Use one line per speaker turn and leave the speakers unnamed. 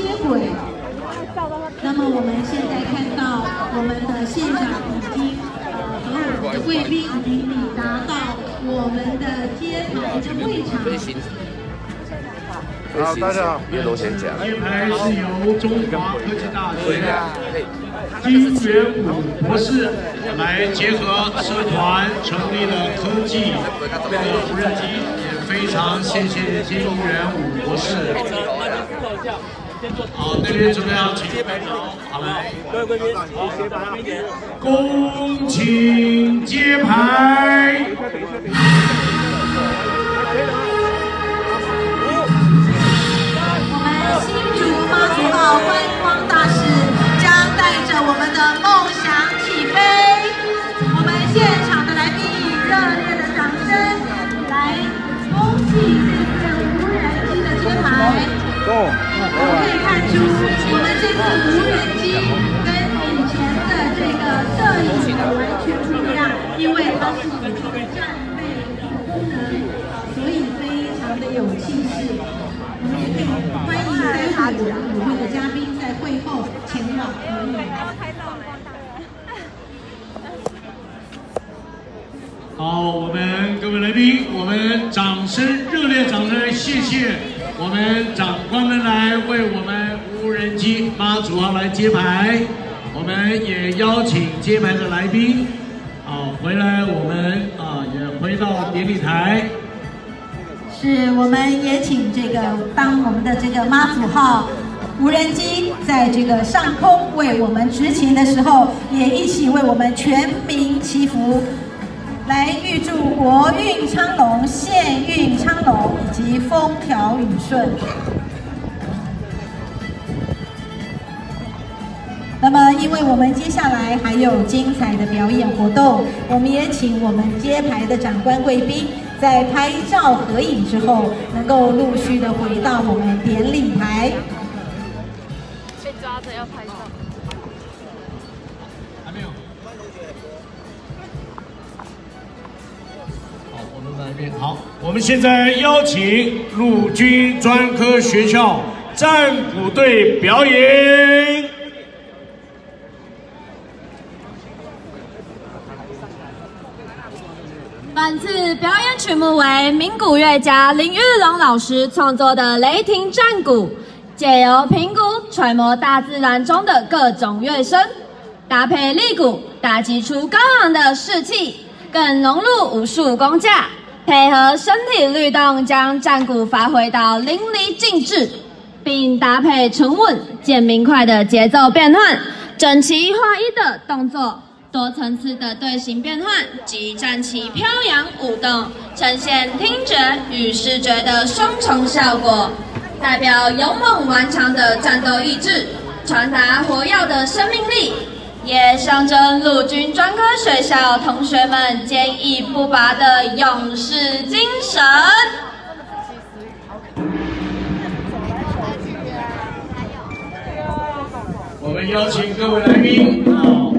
接轨。那么我们现在看到我们的现场已经呃和我们的贵宾已经抵达到我们的接台的会场。
好，大家好。
别都先讲。
揭牌是由中华科技大学金元武博士来结合社团成立了科技这个无人机，也非常谢谢金元武博士。好，那边准备好，请接牌。好来，各位贵宾，好，接牌，恭请接牌。
有气势。我们也欢迎待会舞会的嘉宾在会后前往合影。
好，我们各位来宾，我们掌声热烈掌声，谢谢。我们长官们来为我们无人机妈祖号来揭牌，我们也邀请揭牌的来宾，啊，回来我们啊也回到典礼台。
是，我们也请这个当我们的这个妈祖号无人机在这个上空为我们执勤的时候，也一起为我们全民祈福。来预祝国运昌隆、县运昌隆以及风调雨顺。那么，因为我们接下来还有精彩的表演活动，我们也请我们揭牌的长官贵宾，在拍照合影之后，能够陆续的回到我们典礼台。
被抓着要拍照还没有我们来一遍。
好，我们现在邀请陆军专科学校战鼓队表演。
本次表演曲目为名鼓乐家林玉龙老师创作的《雷霆战鼓》，借由平鼓揣摩大自然中的各种乐声，搭配立鼓，打击出高昂的士气，更融入武术功架。配合身体律动，将战鼓发挥到淋漓尽致，并搭配沉稳、渐明快的节奏变换，整齐划一的动作，多层次的队形变换及战旗飘扬舞动，呈现听觉与视觉的双重效果，代表勇猛顽强的战斗意志，传达火药的生命力。也象征陆军专科学校同学们坚毅不拔的勇士精神。
我们邀请各位来宾。